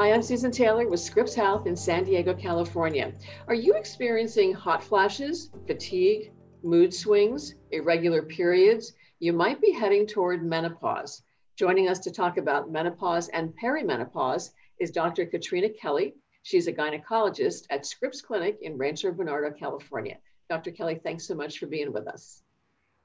Hi, I'm Susan Taylor with Scripps Health in San Diego, California. Are you experiencing hot flashes, fatigue, mood swings, irregular periods? You might be heading toward menopause. Joining us to talk about menopause and perimenopause is Dr. Katrina Kelly. She's a gynecologist at Scripps Clinic in Rancho Bernardo, California. Dr. Kelly, thanks so much for being with us.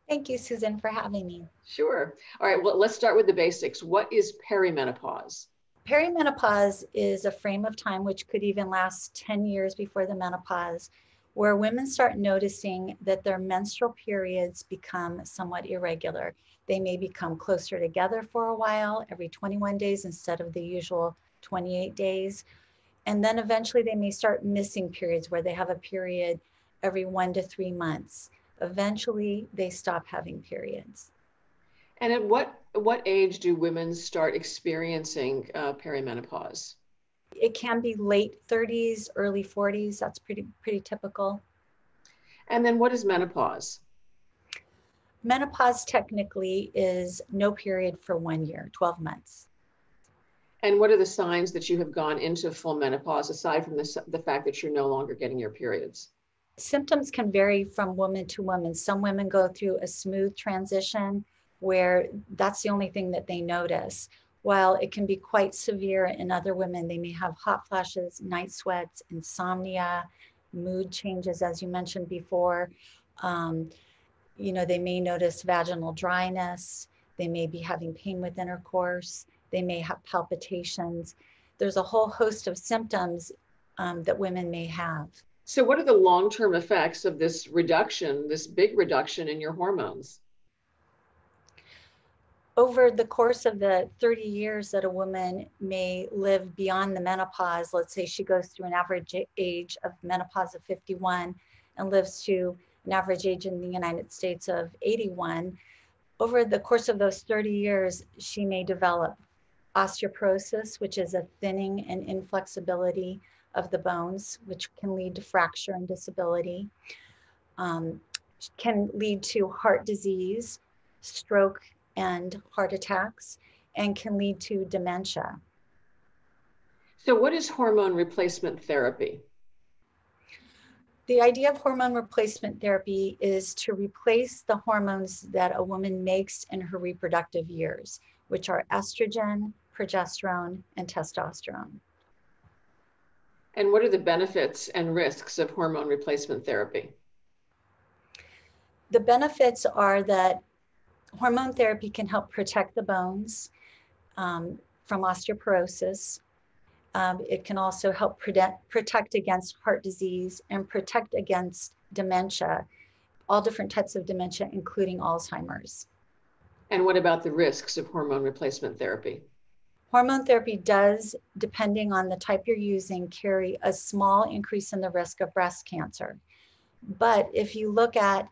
Thank you, Susan, for having me. Sure. All right, well, let's start with the basics. What is perimenopause? Perimenopause is a frame of time which could even last 10 years before the menopause, where women start noticing that their menstrual periods become somewhat irregular. They may become closer together for a while, every 21 days instead of the usual 28 days. And then eventually they may start missing periods where they have a period every one to three months. Eventually they stop having periods. And at what what age do women start experiencing uh, perimenopause? It can be late 30s, early 40s. That's pretty pretty typical. And then what is menopause? Menopause technically is no period for one year, 12 months. And what are the signs that you have gone into full menopause aside from the, the fact that you're no longer getting your periods? Symptoms can vary from woman to woman. Some women go through a smooth transition where that's the only thing that they notice. While it can be quite severe in other women, they may have hot flashes, night sweats, insomnia, mood changes, as you mentioned before. Um, you know, they may notice vaginal dryness. They may be having pain with intercourse. They may have palpitations. There's a whole host of symptoms um, that women may have. So, what are the long term effects of this reduction, this big reduction in your hormones? Over the course of the 30 years that a woman may live beyond the menopause, let's say she goes through an average age of menopause of 51 and lives to an average age in the United States of 81, over the course of those 30 years, she may develop osteoporosis, which is a thinning and inflexibility of the bones, which can lead to fracture and disability, um, can lead to heart disease, stroke, and heart attacks and can lead to dementia. So, what is hormone replacement therapy? The idea of hormone replacement therapy is to replace the hormones that a woman makes in her reproductive years, which are estrogen, progesterone, and testosterone. And what are the benefits and risks of hormone replacement therapy? The benefits are that hormone therapy can help protect the bones um, from osteoporosis. Um, it can also help protect, protect against heart disease and protect against dementia, all different types of dementia, including Alzheimer's. And what about the risks of hormone replacement therapy? Hormone therapy does, depending on the type you're using, carry a small increase in the risk of breast cancer. But if you look at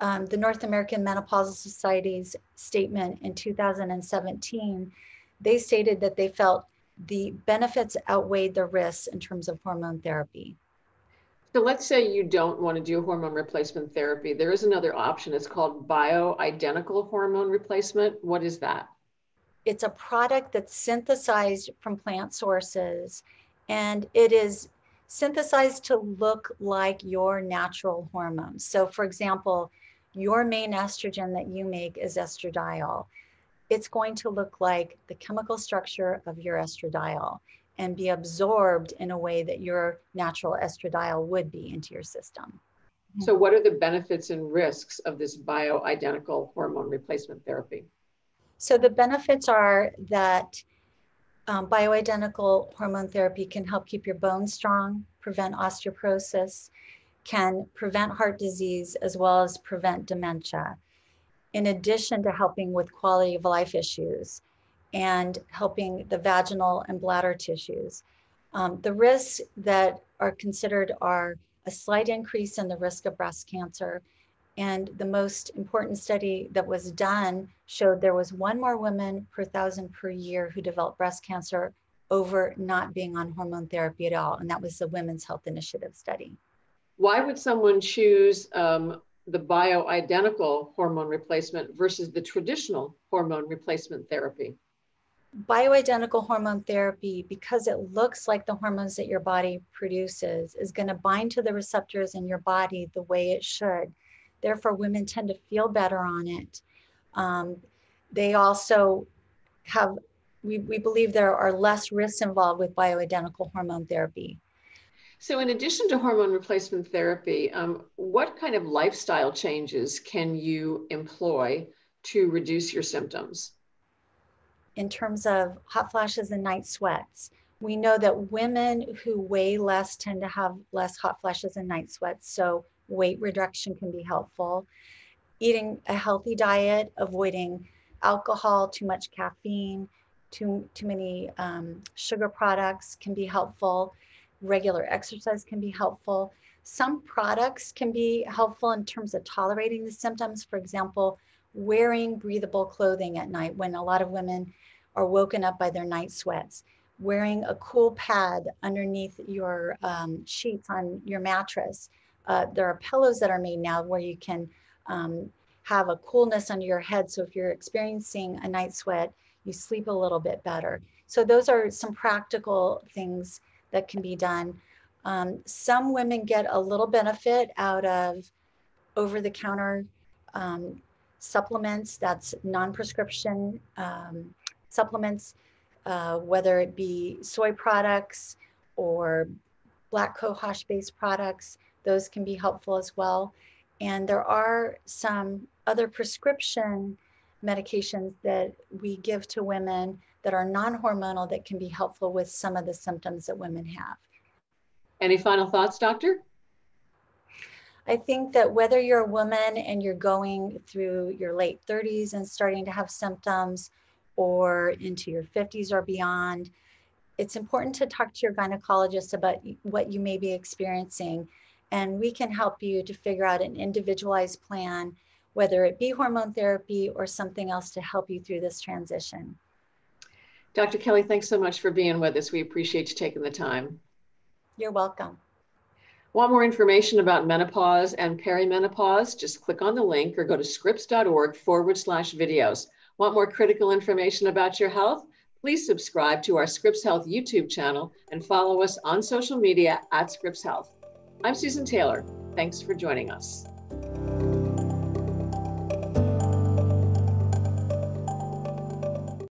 um, the North American Menopausal Society's statement in 2017, they stated that they felt the benefits outweighed the risks in terms of hormone therapy. So let's say you don't want to do hormone replacement therapy. There is another option. It's called bioidentical hormone replacement. What is that? It's a product that's synthesized from plant sources and it is synthesized to look like your natural hormones. So, for example, your main estrogen that you make is estradiol. It's going to look like the chemical structure of your estradiol and be absorbed in a way that your natural estradiol would be into your system. So, what are the benefits and risks of this bioidentical hormone replacement therapy? So, the benefits are that um, bioidentical hormone therapy can help keep your bones strong, prevent osteoporosis, can prevent heart disease as well as prevent dementia, in addition to helping with quality of life issues and helping the vaginal and bladder tissues. Um, the risks that are considered are a slight increase in the risk of breast cancer. And the most important study that was done showed there was one more woman per thousand per year who developed breast cancer over not being on hormone therapy at all. And that was the Women's Health Initiative study. Why would someone choose um, the bioidentical hormone replacement versus the traditional hormone replacement therapy? bioidentical hormone therapy, because it looks like the hormones that your body produces, is going to bind to the receptors in your body the way it should. Therefore, women tend to feel better on it. Um, they also have, we, we believe there are less risks involved with bioidentical hormone therapy. So, in addition to hormone replacement therapy, um, what kind of lifestyle changes can you employ to reduce your symptoms? In terms of hot flashes and night sweats, we know that women who weigh less tend to have less hot flashes and night sweats. So, weight reduction can be helpful. Eating a healthy diet, avoiding alcohol, too much caffeine, too, too many um, sugar products can be helpful regular exercise can be helpful. Some products can be helpful in terms of tolerating the symptoms. For example, wearing breathable clothing at night when a lot of women are woken up by their night sweats. Wearing a cool pad underneath your um, sheets on your mattress. Uh, there are pillows that are made now where you can um, have a coolness under your head. So if you're experiencing a night sweat, you sleep a little bit better. So those are some practical things that can be done. Um, some women get a little benefit out of over the counter um, supplements, that's non prescription um, supplements, uh, whether it be soy products or black cohosh based products, those can be helpful as well. And there are some other prescription medications that we give to women that are non-hormonal that can be helpful with some of the symptoms that women have. Any final thoughts, doctor? I think that whether you're a woman and you're going through your late 30s and starting to have symptoms or into your 50s or beyond, it's important to talk to your gynecologist about what you may be experiencing. And we can help you to figure out an individualized plan, whether it be hormone therapy or something else to help you through this transition. Dr. Kelly, thanks so much for being with us. We appreciate you taking the time. You're welcome. Want more information about menopause and perimenopause? Just click on the link or go to scripps.org forward slash videos. Want more critical information about your health? Please subscribe to our Scripps Health YouTube channel and follow us on social media at Scripps Health. I'm Susan Taylor. Thanks for joining us.